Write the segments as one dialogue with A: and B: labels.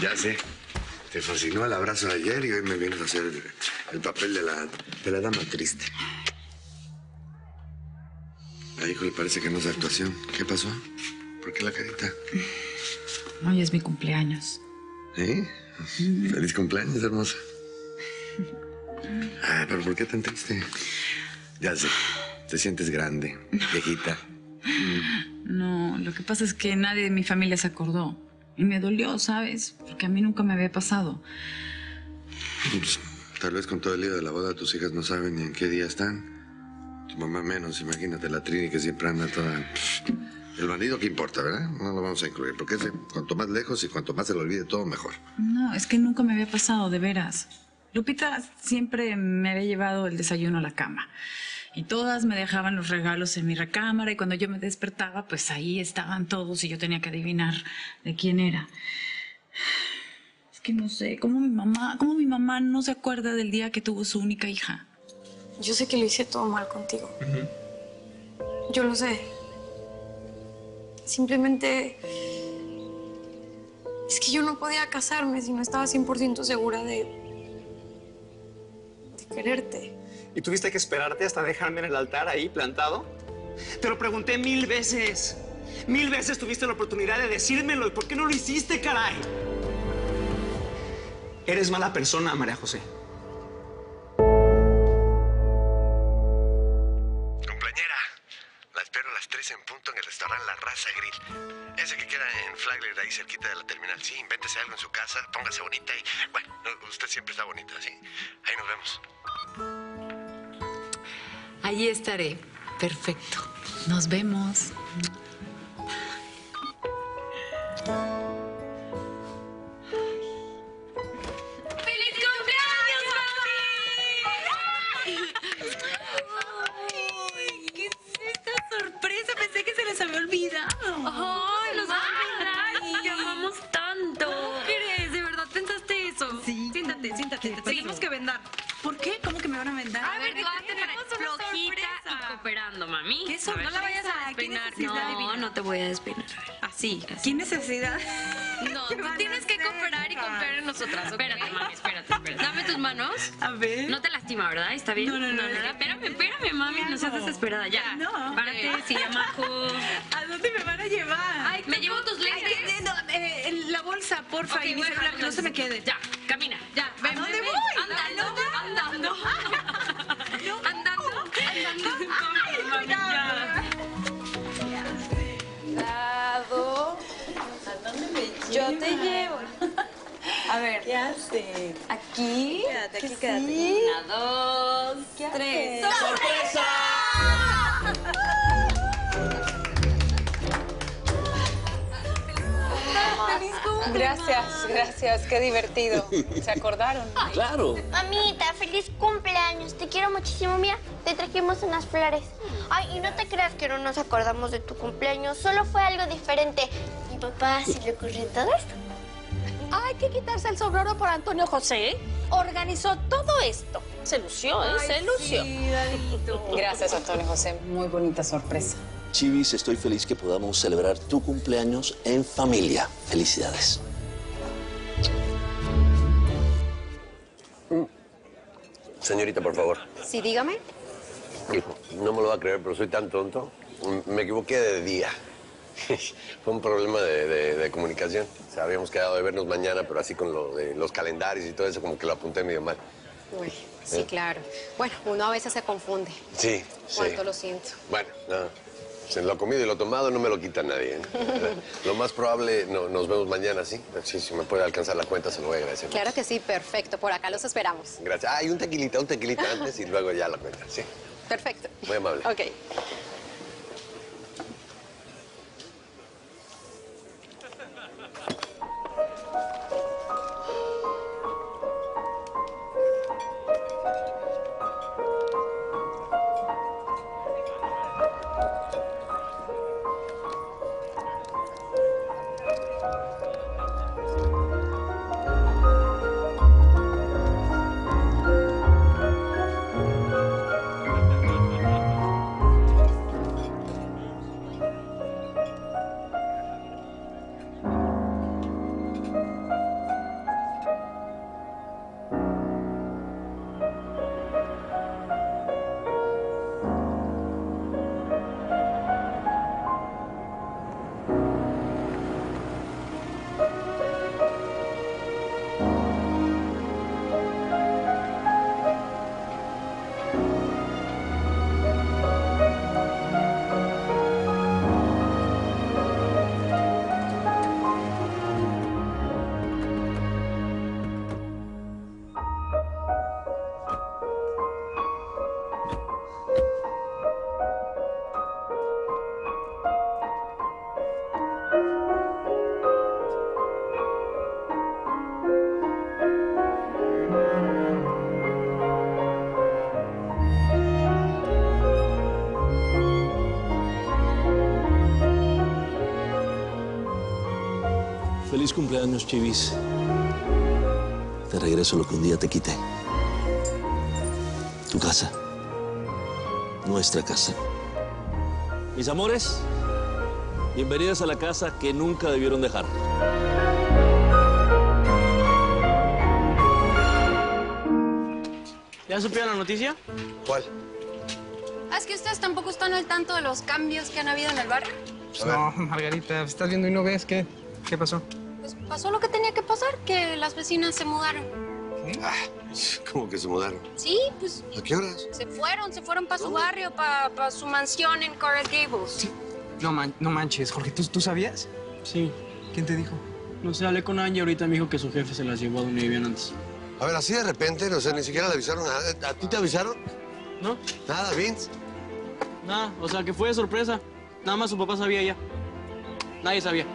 A: Ya sé. Te fascinó el abrazo de ayer y hoy me vienes a hacer el, el papel de la, de la dama triste. Ay, hijo, le parece que no es actuación. ¿Qué pasó? ¿Por qué la carita?
B: Hoy es mi cumpleaños.
A: ¿Sí? Feliz cumpleaños, hermosa. Ay, pero ¿por qué tan triste? Ya sé. Te sientes grande, viejita.
B: No, lo que pasa es que nadie de mi familia se acordó. Y me dolió, ¿sabes? Porque a mí nunca me había pasado.
A: Pues, tal vez con todo el lío de la boda tus hijas no saben ni en qué día están. Tu mamá menos, imagínate la Trini que siempre anda toda... El bandido que importa, ¿verdad? No lo vamos a incluir, porque ese, cuanto más lejos y cuanto más se lo olvide todo, mejor.
B: No, es que nunca me había pasado, de veras. Lupita siempre me había llevado el desayuno a la cama. Y todas me dejaban los regalos en mi recámara y cuando yo me despertaba, pues ahí estaban todos y yo tenía que adivinar de quién era. Es que no sé, ¿cómo mi mamá, cómo mi mamá no se acuerda del día que tuvo su única hija?
C: Yo sé que lo hice todo mal contigo. Yo lo sé. Simplemente... Es que yo no podía casarme si no estaba 100% segura de... de quererte.
D: ¿Y tuviste que esperarte hasta dejarme en el altar ahí plantado? Te lo pregunté mil veces. Mil veces tuviste la oportunidad de decírmelo. ¿Y por qué no lo hiciste, caray? Eres mala persona, María José.
A: Cumpleañera, la espero a las 3 en punto en el restaurante La Raza Grill. Ese que queda en Flagler, ahí cerquita de la terminal. Sí, invéntese algo en su casa, póngase bonita y... Bueno, usted siempre está bonita, ¿sí? Ahí nos vemos.
B: Allí estaré. Perfecto. Nos vemos.
E: ¡Feliz cumpleaños,
B: Ay, ¿qué es esta sorpresa? Pensé que se les había olvidado.
E: ¡Ay, los te amamos tanto!
B: ¿Cómo
E: crees? ¿De verdad pensaste eso?
B: Sí.
E: Siéntate, siéntate. Te tenemos que vendar.
B: ¿Por qué? ¿Cómo que me van a vendar?
E: A ver, No la vayas a
B: ¿Qué
E: despeinar. No, no te voy a despeinar.
B: Así. ¿Qué necesidad?
E: No,
B: ¿Qué
E: tú tienes que cooperar y confiar en nosotras. Espérate, mami, espérate, espérate. Dame tus manos.
B: A ver.
E: No te lastima, ¿verdad? ¿Está bien?
B: No, no, no, es que-
E: Espérame, espérame, mami. No seas
B: No.
E: desesperada. Ya.
B: No.
E: Párate, sí, amajo.
B: ¿A dónde me van a llevar?
E: Ay, ¿me llevo tus
B: Ay,
E: lentes?
B: eh, no, eh, la bolsa, porfa,
E: Ok,
B: y mi
E: bueno,
B: celular, que no se me quede.
E: Ya, camina. Ya, ven,
B: dónde voy?
C: Te llevo. A ver.
F: ¿Qué hace?
C: Aquí.
F: Quédate aquí, quédate.
C: sí.
E: Una, dos,
C: Tres.
F: ¡Feliz Gracias, gracias. Qué divertido. ¿Se acordaron?
G: Claro.
H: Mamita, feliz cumpleaños. Te quiero muchísimo. Mira, te trajimos unas flores. Ay, y no te creas que no nos acordamos de tu cumpleaños. Solo fue algo diferente. Papá se le ocurrió todo esto.
I: Hay que quitarse el sobroro por Antonio José. Organizó todo esto. Se lució, ¿eh? Se lució.
F: Gracias, Antonio José. Muy bonita sorpresa.
G: Chivis, estoy feliz que podamos celebrar tu cumpleaños en familia. Felicidades.
J: Señorita, por favor.
H: Sí, dígame.
J: Hijo, no me lo va a creer, pero soy tan tonto. Me equivoqué de día. Fue un problema de, de- de comunicación. O sea, habíamos quedado de vernos mañana, pero así con lo de los calendarios y todo eso, como que lo apunté medio mal.
H: Uy, sí, claro. Bueno, uno a veces se confunde.
J: Sí, sí.
H: Cuánto lo siento.
J: Bueno, no. Se lo comido y lo tomado no me lo quita nadie. ¿eh? lo más probable, no, nos vemos mañana, ¿sí? Sí, si me puede alcanzar la cuenta, se lo voy a agradecer.
H: Claro que sí, perfecto. Por acá los esperamos.
J: Gracias. Ah, y un tequilita, un tequilita antes y luego ya la cuenta, sí.
H: Perfecto.
J: Muy amable.
H: Ok.
G: Feliz cumpleaños, Chivis. Te regreso lo que un día te quité. Tu casa. Nuestra casa. Mis amores, bienvenidas a la casa que nunca debieron dejar.
K: ¿Ya supieron la noticia?
J: ¿Cuál?
L: Es que ustedes tampoco están al tanto de los cambios que han habido en el barrio.
K: No, Margarita, estás viendo y no ves qué. ¿Qué pasó?
L: Pues pasó lo que tenía que pasar, que las vecinas se mudaron.
J: ¿Cómo que se mudaron?
L: Sí, pues
J: ¿A qué horas?
L: se fueron, se fueron para su barrio, para su mansión en Coral Gables.
K: No, man- no manches, Jorge, ¿tú, ¿tú sabías?
M: Sí.
K: ¿Quién te dijo?
M: No sé, hablé con Angie ahorita me dijo que su jefe se las llevó a donde vivían antes.
J: A ver, así de repente, no sé, ni siquiera le avisaron a... ¿A ti te avisaron?
M: ¿No?
J: Nada, Vince.
M: Nada, o sea que fue de sorpresa. Nada más su papá sabía ya. Nadie sabía.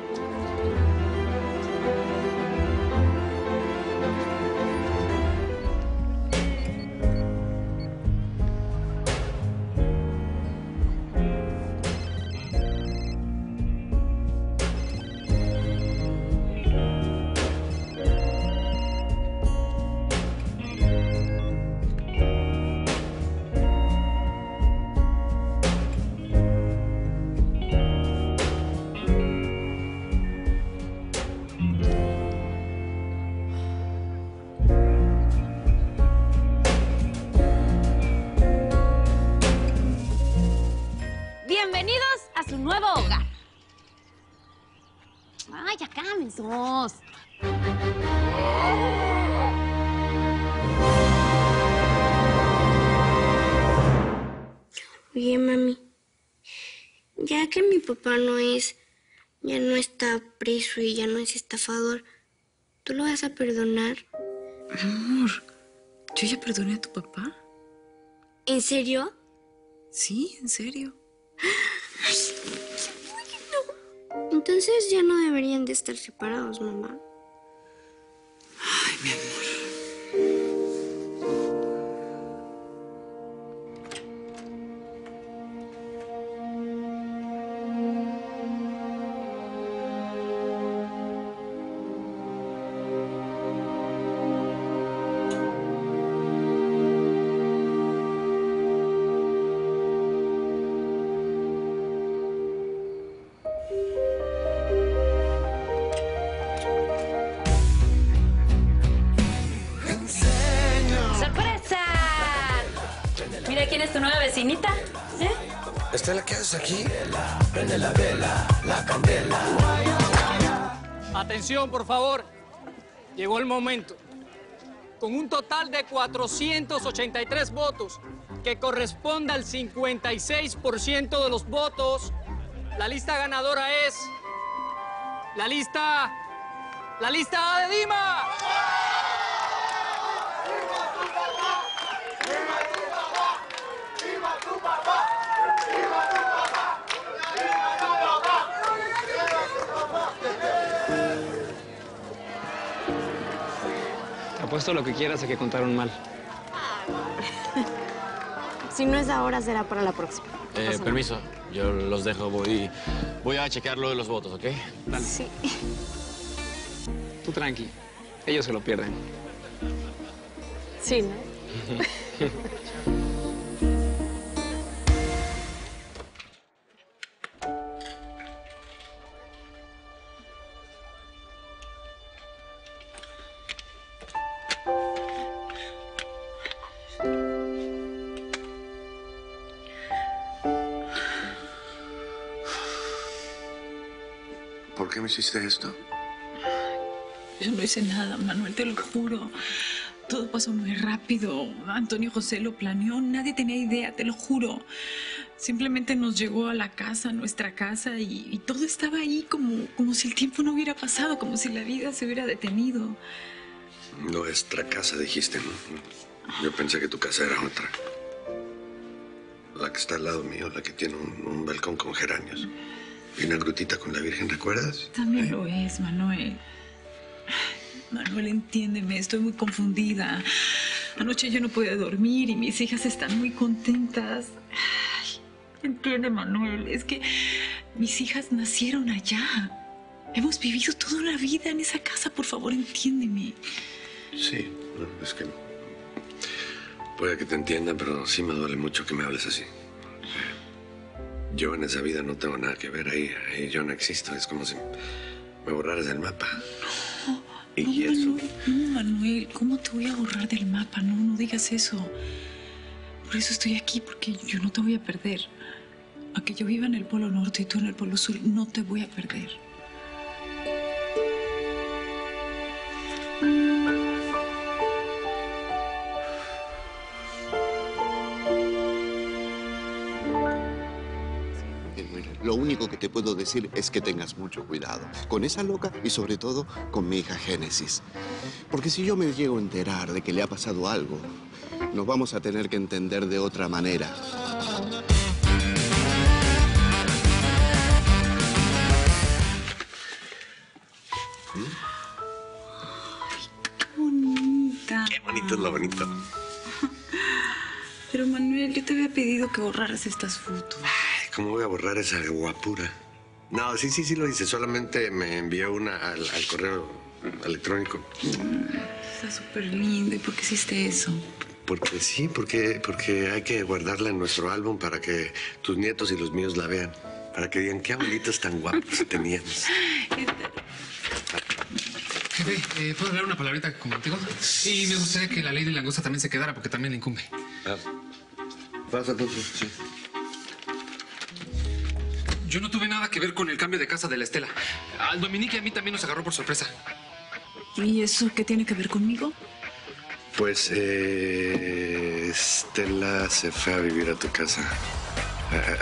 N: Ay, dos.
H: Oye, mami, ya que mi papá no es, ya no está preso y ya no es estafador, ¿tú lo vas a perdonar?
B: Amor, ¿yo ya perdoné a tu papá?
H: ¿En serio?
B: Sí, en serio.
H: Entonces ya no deberían de estar separados, mamá.
B: Ay, mi amor.
N: Mira quién es tu nueva vecinita. ¿eh?
J: Estela, ¿qué haces aquí?
G: Prende la vela, la candela.
M: Atención, por favor. Llegó el momento. Con un total de 483 votos, que corresponde al 56% de los votos, la lista ganadora es. La lista. La lista A de Dima.
K: Apuesto lo que quieras a que contaron mal.
L: Si no es ahora, será para la próxima.
O: Eh, permiso, yo los dejo, voy, voy a checar lo de los votos, ¿ok?
L: Sí.
K: Tú tranqui. Ellos se lo pierden.
L: Sí, ¿no?
A: hiciste esto?
B: Yo no hice nada, Manuel, te lo juro. Todo pasó muy rápido. Antonio José lo planeó, nadie tenía idea, te lo juro. Simplemente nos llegó a la casa, a nuestra casa, y, y todo estaba ahí como, como si el tiempo no hubiera pasado, como si la vida se hubiera detenido.
A: Nuestra casa, dijiste, ¿no? Yo pensé que tu casa era otra. La que está al lado mío, la que tiene un, un balcón con geranios. Y una grutita con la Virgen, ¿recuerdas?
B: También lo es, Manuel. Manuel, entiéndeme, estoy muy confundida. Anoche yo no podía dormir y mis hijas están muy contentas. Ay, entiende, Manuel, es que mis hijas nacieron allá. Hemos vivido toda la vida en esa casa, por favor, entiéndeme.
A: Sí, no, es que. Puede que te entienda, pero sí me duele mucho que me hables así. Yo en esa vida no tengo nada que ver ahí. ahí yo no existo. Es como si me borraras del mapa. y eso.
B: Manuel, no, Manuel, ¿cómo te voy a borrar del mapa? No, no digas eso. Por eso estoy aquí, porque yo no te voy a perder. Aunque yo viva en el Polo Norte y tú en el Polo Sur, no te voy a perder.
P: Lo único que te puedo decir es que tengas mucho cuidado con esa loca y sobre todo con mi hija Génesis. Porque si yo me llego a enterar de que le ha pasado algo, nos vamos a tener que entender de otra manera.
B: Bonita.
A: Qué bonito es lo bonito.
B: Pero Manuel, yo te había pedido que borraras estas fotos.
A: Ay, ¿Cómo voy a borrar esa guapura? No, sí, sí, sí lo hice. Solamente me envió una al, al correo electrónico.
B: Está súper lindo. ¿Y por qué hiciste eso?
A: Porque sí, porque, porque hay que guardarla en nuestro álbum para que tus nietos y los míos la vean. Para que digan qué abuelitos tan guapos teníamos.
K: Jefe, eh, ¿puedo hablar una palabrita contigo? Y me gustaría que la ley de langosta también se quedara porque también le incumbe.
A: Ah. Pasa, pasa, sí.
K: Yo no tuve nada que ver con el cambio de casa de la Estela. Al Dominique y a mí también nos agarró por sorpresa.
B: ¿Y eso qué tiene que ver conmigo?
A: Pues eh, Estela se fue a vivir a tu casa.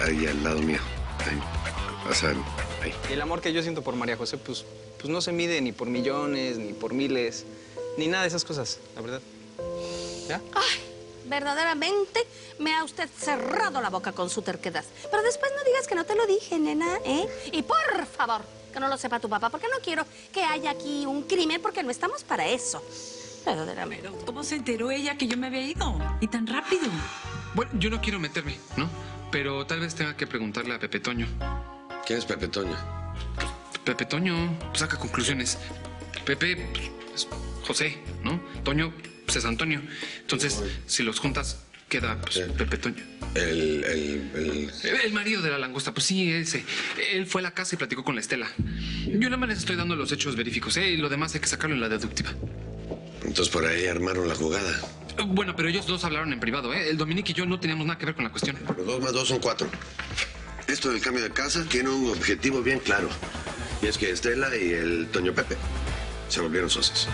A: Ahí al lado mío. Ahí. O sea, ahí.
D: Y el amor que yo siento por María José, pues, pues no se mide ni por millones, ni por miles, ni nada de esas cosas, la verdad. ¿Ya?
I: Ay, verdaderamente me ha usted cerrado la boca con su terquedad. Pero después no digas que no te lo dije, nena, ¿eh? Y por favor, que no lo sepa tu papá, porque no quiero que haya aquí un crimen, porque no estamos para eso. Verdaderamente.
B: ¿Cómo se enteró ella que yo me había ido? Y tan rápido.
K: Bueno, yo no quiero meterme, ¿no? Pero tal vez tenga que preguntarle a Pepe Toño.
A: ¿Quién es Pepe Toño?
K: Pepe Toño saca conclusiones. Pepe es José, ¿no? Toño pues, es Antonio. Entonces, si los juntas, queda pues, Pepe Toño.
A: El, el, el...
K: El marido de la langosta, pues sí, ese. Él fue a la casa y platicó con la Estela. Yo nada más les estoy dando los hechos veríficos, ¿eh? Y lo demás hay que sacarlo en la deductiva.
A: Entonces por ahí armaron la jugada.
K: Bueno, pero ellos dos hablaron en privado, ¿eh? El Dominique y yo no teníamos nada que ver con la cuestión.
A: Pero dos más dos son cuatro. Esto del cambio de casa tiene un objetivo bien claro. Y es que Estela y el Toño Pepe se volvieron socios.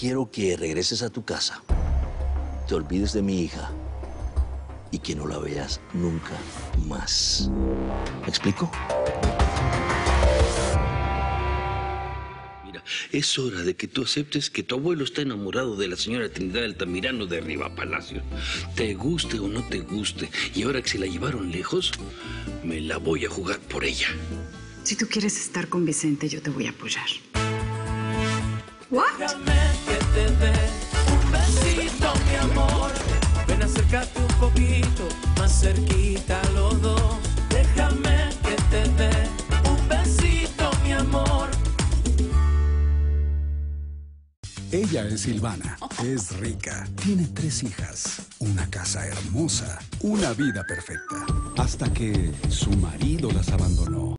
G: Quiero que regreses a tu casa, te olvides de mi hija y que no la veas nunca más. ¿Me explico?
Q: Mira, es hora de que tú aceptes que tu abuelo está enamorado de la señora Trinidad Altamirano de Riva Palacio. Te guste o no te guste. Y ahora que se la llevaron lejos, me la voy a jugar por ella.
B: Si tú quieres estar con Vicente, yo te voy a apoyar.
R: Déjame dé un besito, mi amor. Ven, acércate un poquito, más cerquita los dos. Déjame que te dé un besito, mi amor.
S: Ella es Silvana, es rica, tiene tres hijas, una casa hermosa, una vida perfecta, hasta que su marido las abandonó.